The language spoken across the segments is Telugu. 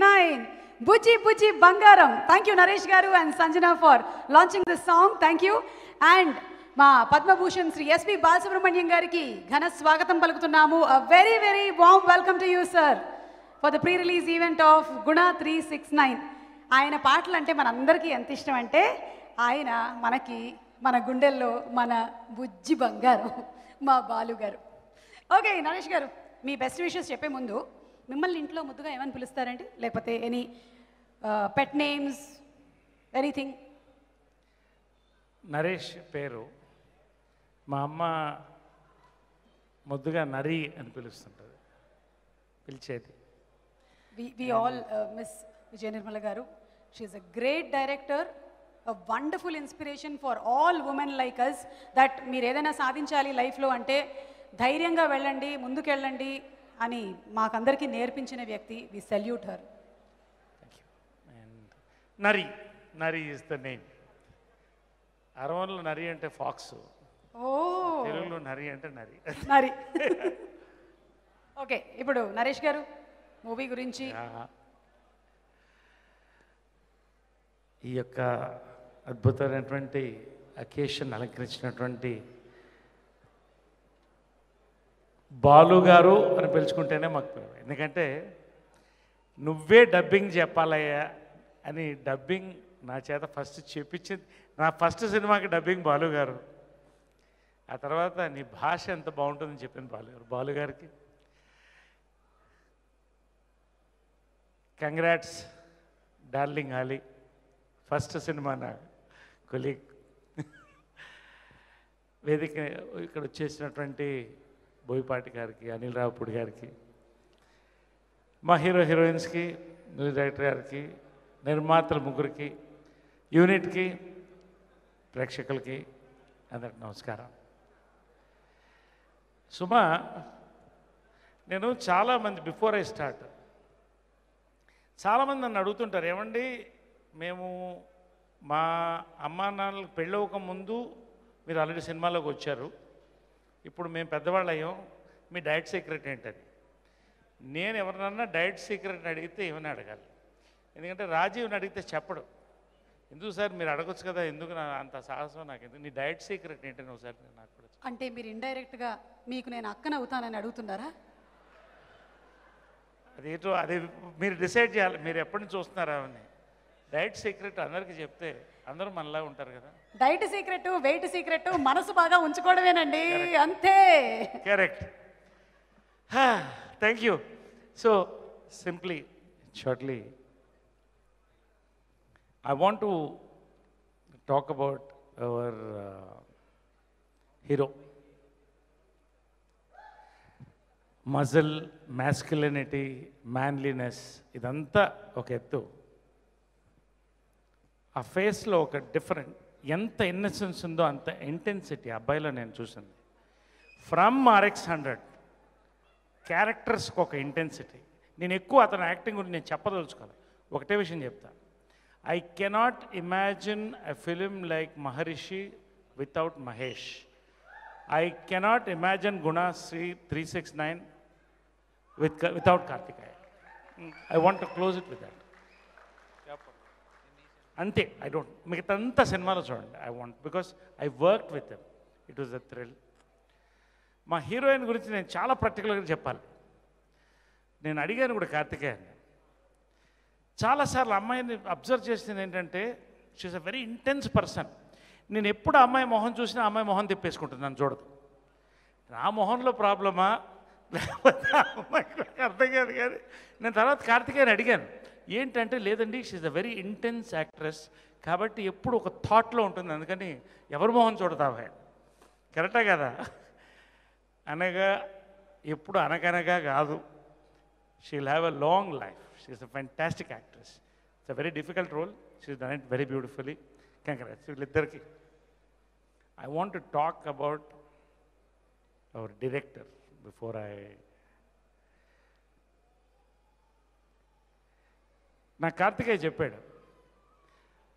నైన్ బుజ్జి బుజ్జి బంగారం thank you Naresh garu and Sanjana for launching this song thank you and మా పద్మభూషణ్ శ్రీ ఎస్పి బాలసుబ్రహ్మణ్యం గారికి ఘన స్వాగతం పలుకుతున్నాము. Very very warm welcome to you sir for the pre-release event of Guna three six nine ఆయన పాటలు అంటే మనందరికీ ఎంత ఇష్టం అంటే ఆయన మనకి మన గుండెల్లో మన బుజ్జి బంగారం మా బాలు గారు ఓకే నరేష్ గారు మీ బెస్ట్ విషెస్ చెప్పే ముందు మిమ్మల్ని ఇంట్లో ముద్దుగా ఏమని పిలుస్తారండి? లేకపోతే any pet names anything Naresh పేరు. మా అమ్మ ముద్దుగా నరి అని పిలుస్తుంటుంది. పిలిచేది. We all miss Vijaya Nirmala garu. She's a great director a wonderful inspiration for all women like us that మీరు ఏదైనా సాధించాలి లైఫ్లో అంటే ధైర్యంగా వెళ్ళండి ముందుకెళ్ళండి అని మాకందరికీ నేర్పించిన వ్యక్తి we salute her Nari Nari is the name అరవన్లో నరి అంటే ఫాక్స్. ఓ! తెలుగులో నరి అంటే నరి. మరి ఓకే ఇప్పుడు నరేష్ గారు మూవీ గురించి. ఈ యొక్క అద్భుతమైనటువంటి అకేషన్ అలంకరించినటువంటి బాలు గారు అని పిలుచుకుంటేనే మాకు ప్రేమ. ఎందుకంటే నువ్వే డబ్బింగ్ చెప్పాలయ్యా అని డబ్బింగ్ నా చేత ఫస్ట్ చెప్పించింది. నా ఫస్ట్ సినిమాకి డబ్బింగ్ బాలు గారు. ఆ తర్వాత నీ భాష ఎంత బాగుంటుందని చెప్పింది బాలుగారు బాలుగారికి congrats darling Ali first cinema నా కొలీగ్ వేదిక ఇక్కడ వచ్చేసినటువంటి బోయపాటి గారికి అనిల్ రావుపూడి గారికి మా హీరో హీరోయిన్స్కి న్యూస్ డైరెక్టర్ గారికి నిర్మాతల ముగ్గురికి యూనిట్కి ప్రేక్షకులకి అందరికి నమస్కారం. సుమా నేను చాలామంది బిఫోర్ ఐ స్టార్ట్ చాలామంది నన్ను అడుగుతుంటారు ఏమండి మేము మా అమ్మా నాన్నలకు పెళ్ళవక ముందు మీరు ఆల్రెడీ సినిమాలోకి వచ్చారు ఇప్పుడు మేము పెద్దవాళ్ళు అయ్యాం మీ డైట్ సీక్రెట్ ఏంటని. నేను ఎవరినన్నా డైట్ సీక్రెట్ అడిగితే ఏమని అడగాలి. ఎందుకంటే రాజీవ్ని అడిగితే చెప్పడు. ఎందుకు సార్ మీరు అడగొచ్చు కదా ఎందుకు నా అంత సాహసం నాకు ఎందుకు నీ డైట్ సీక్రెట్ ఏంటని ఒకసారి నాకు కూడా. అంటే మీరు ఇండైరెక్ట్గా మీకు నేను అక్కన అవుతానని అడుగుతున్నారా? అదేంటో అది మీరు డిసైడ్ చేయాలి. మీరు ఎప్పటి నుంచి చూస్తున్నారా అని డైట్ సీక్రెట్ అందరికీ చెప్తే అందరూ మనలా ఉంటారు కదా. డైట్ సీక్రెట్ వెయిట్ సీక్రెట్ మనసు బాగా ఉంచుకోవడమేనండి. అంతే. Correct thank you so simply shortly I want to talk about our hero muscle masculinity manliness ఇదంతా ఒక ఎత్తు. ఆ ఫేస్లో ఒక డిఫరెంట్ ఎంత ఇన్నసెన్స్ ఉందో అంత ఇంటెన్సిటీ అబ్బాయిలో నేను చూసింది. ఫ్రమ్ ఆర్ఎక్స్ హండ్రెడ్ క్యారెక్టర్స్కి ఒక ఇంటెన్సిటీ నేను ఎక్కువ అతని యాక్టింగ్ గురించి నేను చెప్పదలుచుకోవాలి ఒకటే విషయం చెప్తా. I cannot imagine a film like Maharshi without Mahesh I cannot imagine Guna Shri three six nine with without Kartikeya I want to close it with that అంతే ఐ డోంట్ మిగతా అంతా సినిమాలో చూడండి I want because I work with them it was a thrill మా హీరోయిన్ గురించి నేను చాలా పర్టికులర్గా చెప్పాలి. నేను అడిగాను కూడా కార్తికేయాన్ని. చాలాసార్లు అమ్మాయిని అబ్జర్వ్ చేసింది ఏంటంటే she's a very intense person నేను ఎప్పుడు అమ్మాయి మొహం చూసినా అమ్మాయి మొహం తిప్పేసుకుంటుంది నన్ను చూడదు. నా మొహంలో ప్రాబ్లమా లేకపోతే ఆ అర్థం కాదు కానీ నేను తర్వాత కార్తికేయని అడిగాను. ఏంటంటే లేదండి she's a very intense actress కాబట్టి ఎప్పుడు ఒక థాట్లో ఉంటుంది. అందుకని ఎవరి మొహం చూడతావా? కరెక్టా కదా? అనగా ఎప్పుడు అనగనగా కాదు. She'll have a long life she's a fantastic actress it's a very difficult role she's done it very beautifully congrats వీళ్ళిద్దరికి. I want to talk about our director before I నా కార్తికేయ చెప్పాడు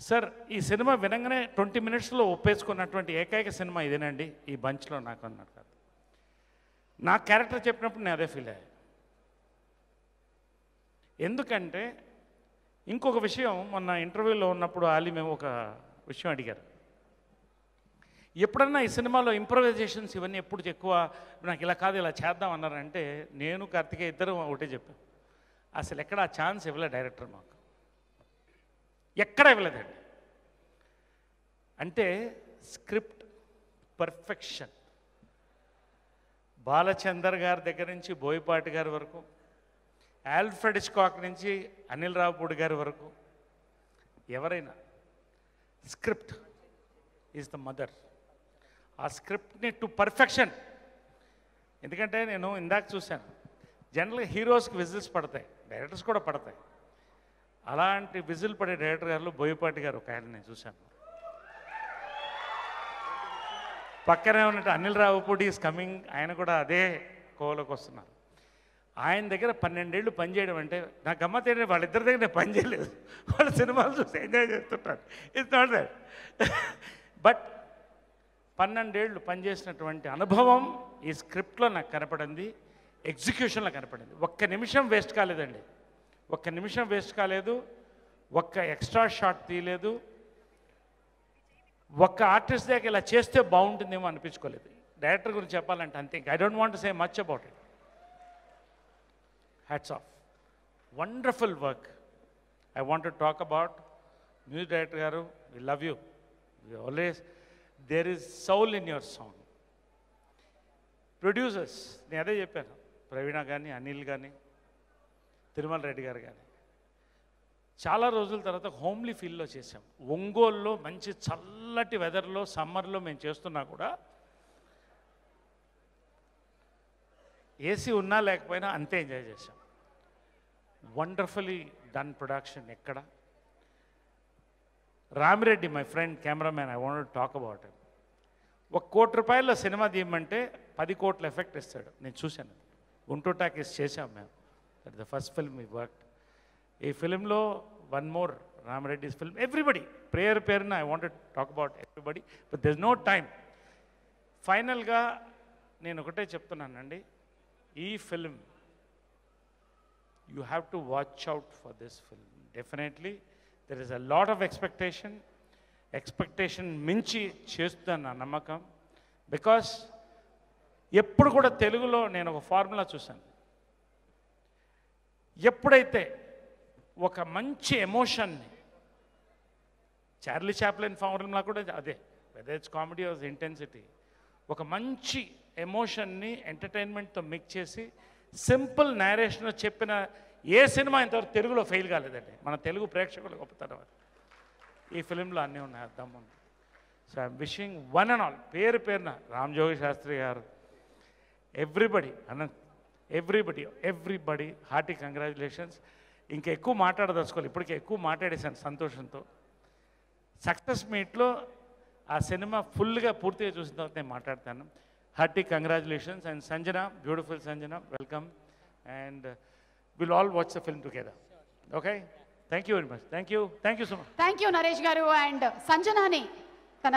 సార్ ఈ సినిమా వినంగానే ట్వంటీ మినిట్స్లో ఒప్పేసుకున్నటువంటి ఏకైక సినిమా ఇదేనండి ఈ బంచ్లో నాకు అన్నాడు కాదు నా క్యారెక్టర్ చెప్పినప్పుడు నేను అదే ఫీల్ అయ్యా. ఎందుకంటే ఇంకొక విషయం మొన్న ఇంటర్వ్యూలో ఉన్నప్పుడు ఆలి మేము ఒక విషయం అడిగారు. ఎప్పుడన్నా ఈ సినిమాలో ఇంప్రవైజేషన్స్ ఇవన్నీ ఎప్పుడు ఎక్కువ నాకు ఇలా కాదు ఇలా చేద్దాం అన్నారంటే నేను కార్తికేయ ఇద్దరు ఒకటే చెప్పాను అసలు ఎక్కడ ఛాన్స్ ఇవ్వలేదు డైరెక్టర్ మాకు. ఎక్కడ ఇవ్వలేదండి. అంటే స్క్రిప్ట్ పర్ఫెక్షన్. బాలచందర్ గారి దగ్గర నుంచి బోయపాటి గారి వరకు ఆల్ఫ్రెడ్ స్కాక్ నుంచి అనిల్ రావుపూడి గారి వరకు ఎవరైనా స్క్రిప్ట్ ఈజ్ ద మదర్. ఆ స్క్రిప్ట్ని టు పర్ఫెక్షన్. ఎందుకంటే నేను ఇందాక చూశాను జనరల్గా హీరోస్కి విజిల్స్ పడతాయి డైరెక్టర్స్ కూడా పడతాయి. అలాంటి విజిల్ పడే డైరెక్టర్ గారు బోయపాటి గారు ఒక ఆయన నేను చూశాను. పక్కనే ఉన్నట్టు అనిల్ రావుపూడి ఈస్ కమింగ్ ఆయన కూడా అదే కోవలోకి వస్తున్నారు. ఆయన దగ్గర పన్నెండేళ్ళు పనిచేయడం అంటే నా గమ్మత్ ఏంటంటే వాళ్ళిద్దరి దగ్గర నేను పని చేయలేదు. వాళ్ళ సినిమాలు చూసి ఎంజాయ్ చేస్తుంటారు. ఇట్స్ నాట్ దాట్ బట్ పన్నెండేళ్ళు పనిచేసినటువంటి అనుభవం ఈ స్క్రిప్ట్లో నాకు కనపడింది. ఎగ్జిక్యూషన్లో కనపడింది. ఒక్క నిమిషం వేస్ట్ కాలేదండి. ఒక్క నిమిషం వేస్ట్ కాలేదు. ఒక్క ఎక్స్ట్రా షాట్ తీయలేదు. ఒక్క ఆర్టిస్ట్ దగ్గర ఇలా చేస్తే బాగుంటుందేమో అనిపించుకోలేదు. డైరెక్టర్ గురించి చెప్పాలంటే అంతే. I don't want say much about it hats off wonderful work I want to talk about music director గారు we love you we always there is soul in your song producers నేను అదే చెప్పాను. ప్రవీణ కానీ అనిల్ కానీ తిరుమల రెడ్డి గారు కానీ చాలా రోజుల తర్వాత హోమ్లీ ఫీల్లో చేసాం ఒంగోలులో మంచి చల్లటి వెదర్లో సమ్మర్లో మేము చేస్తున్నా కూడా ఏసీ ఉన్నా లేకపోయినా అంతే ఎంజాయ్ చేసాం వండర్ఫుల్లీ డన్ ప్రొడక్షన్ ఎక్కడ? Ramireddy my friend cameraman I want talk about ఒక కోటి రూపాయల సినిమా తీయమంటే పది కోట్ల ఎఫెక్ట్ ఇస్తాడు. నేను చూశాను గుంటూరు టాకీస్ చేశాం మేము. దట్ ద ఫస్ట్ ఫిల్మ్ ఈ వర్క్ ఈ ఫిలింలో one more Ramareddy's film everybody prayer పేరున I want talk about everybody but there's no time ఫైనల్గా నేను ఒకటే చెప్తున్నానండి. ఈ film you have to watch out for this film definitely there is a lot of expectation expectation మించి చేస్తుందన్న నా నమ్మకం. బికాస్ ఎప్పుడు కూడా తెలుగులో నేను ఒక ఫార్ములా చూశాను. ఎప్పుడైతే ఒక మంచి ఎమోషన్ని చార్లీ చాప్లిన్ ఫార్ములా కూడా అదే whether it's comedy of intensity ఒక మంచి ఎమోషన్ని ఎంటర్టైన్మెంట్తో మిక్స్ చేసి సింపుల్ నేరేషన్ చెప్పిన ఏ సినిమా ఇంతవరకు తెలుగులో ఫెయిల్ కాలేదండి. మన తెలుగు ప్రేక్షకులు గొప్పతనం ఈ ఫిలింలో అన్నీ ఉన్నాయి అర్థం ఉంది so I'm wishing one and all పేరు పేరున రామ్ జోగి శాస్త్రి గారు ఎవ్రీబడి అన్న ఎవ్రీబడి ఎవ్రీబడి హార్టీ కంగ్రాచులేషన్స్ ఇంకా ఎక్కువ మాట్లాడదలుచుకోవాలి. ఇప్పటికే ఎక్కువ మాట్లాడేశాను సంతోషంతో. సక్సెస్ మీట్లో ఆ సినిమా ఫుల్గా పూర్తిగా చూసిన తర్వాత నేను మాట్లాడతాను. Hearty congratulations and Sanjana beautiful Sanjana welcome and will all watch the film together okay thank you very much thank you thank you so much thank you Naresh garu. And సంజనాని తన